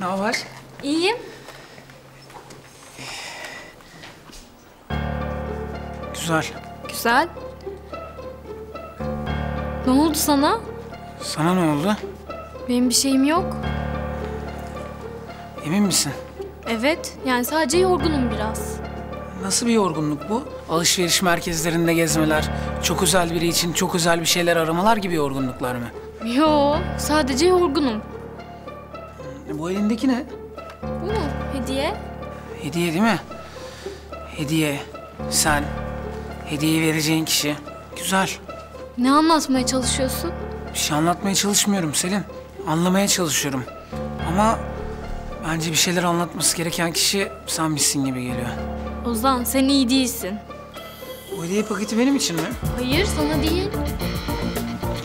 Ne haber? İyiyim. Güzel. Güzel. Ne oldu sana? Sana ne oldu? Benim bir şeyim yok. Emin misin? Evet, yani sadece yorgunum biraz. Nasıl bir yorgunluk bu? Alışveriş merkezlerinde gezmeler, çok özel biri için çok özel bir şeyler aramalar gibi yorgunluklar mı? Yo, sadece yorgunum. Bu elindeki ne? Bu mu? Hediye? Hediye değil mi? Hediye. Sen. Hediyeyi vereceğin kişi. Güzel. Ne anlatmaya çalışıyorsun? Bir şey anlatmaya çalışmıyorum Selin. Anlamaya çalışıyorum. Ama bence bir şeyler anlatması gereken kişi sen misin gibi geliyor. Ozan, sen iyi değilsin. Bu hediye paketi benim için mi? Hayır, sana değil.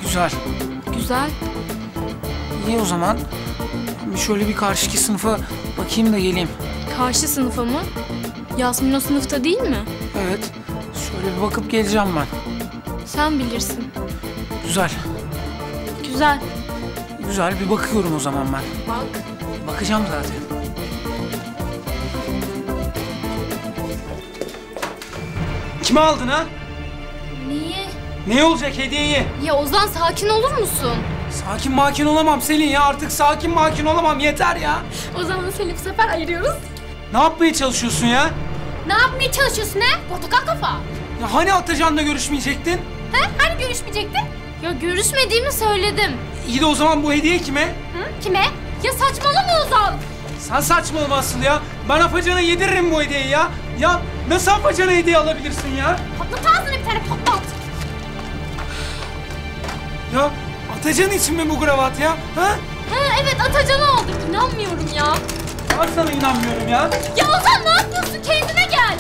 Güzel. Güzel. İyi o zaman. Şöyle bir karşıki sınıfa bakayım da geleyim. Karşı sınıfa mı? Yasmin o sınıfta değil mi? Evet. Şöyle bir bakıp geleceğim ben. Sen bilirsin. Güzel. Güzel. Güzel bir bakıyorum o zaman ben. Bak. Bakacağım zaten. Kime aldın ha? Niye? Ne olacak hediyeyi? Ya Ozan sakin olur musun? Sakin makin olamam Selin ya artık sakin makin olamam yeter ya. Ozan'la seni bu sefer ayırıyoruz. Ne yapmaya çalışıyorsun ya? Ne yapmaya çalışıyorsun he? Portakal kafa. Ya hani Atacan'la görüşmeyecektin? He? Hani görüşmeyecektin? Ya görüşmediğimi söyledim. İyi de o zaman bu hediye kime? Hı? Kime? Ya saçmalama Ozan. Sen saçmalama asıl ya. Ben Afacan'a yediririm bu hediyeyi ya. Ya nasıl Afacan'a hediye alabilirsin ya? Patlat ağzını bir tane patlat. Ya Atacan için mi bu kravat ya? Ha? He evet Atacan'ı aldık. İnanmıyorum ya. Ben sana inanmıyorum ya. Ya Ozan ne yapıyorsun? Kendine gel.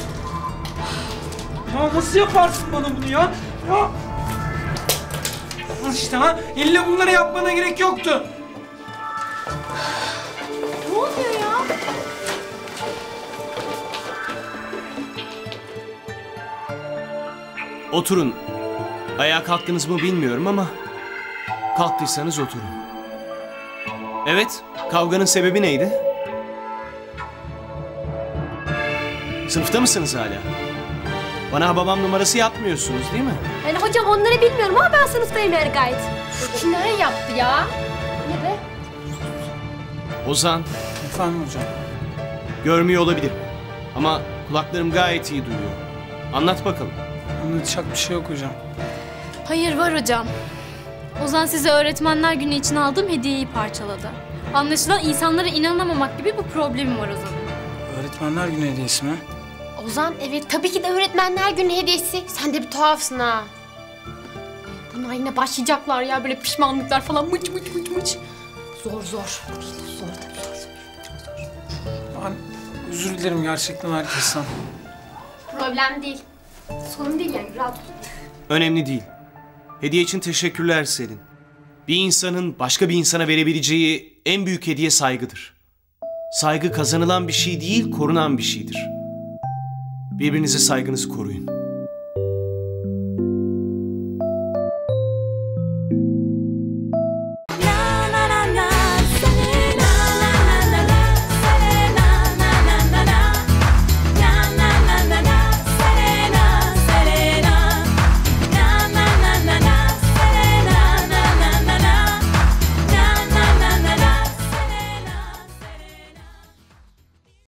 Ya nasıl yaparsın bana bunu ya? Ya. Al işte ha. İlle bunları yapmana gerek yoktu. Ne oluyor ya? Oturun. Ayağa kalktınız mı bilmiyorum ama kalktıysanız oturun. Evet, kavganın sebebi neydi? Sınıfta mısınız hala? Bana babam numarası yapmıyorsunuz değil mi? Yani hocam onları bilmiyorum ama ben sınıftayım yani gayet. Yaptı ya. Ne be? Ozan, Efendim hocam. görmüyor olabilir. Ama kulaklarım gayet iyi duyuyor. Anlat bakalım. Anlatacak bir şey yok hocam. Hayır var hocam. Ozan size öğretmenler günü için aldığım hediyeyi parçaladı. Anlaşılan insanlara inanamamak gibi bir problemi var Ozan'ın. Öğretmenler günü hediyesi mi? Ozan evet tabii ki de öğretmenler günü hediyesi. Sen de bir tuhafsın ha. Bunlar yine başlayacaklar ya böyle pişmanlıklar falan mıç mıç mıç mıç. Zor zor. Zor tabii zor. Ben özür dilerim gerçekten herkesten. Problem değil. Sorun değil yani rahat ol. Önemli değil. Hediye için teşekkürler Selin. Bir insanın başka bir insana verebileceği en büyük hediye saygıdır. Saygı kazanılan bir şey değil, korunan bir şeydir. Birbirinize saygınızı koruyun.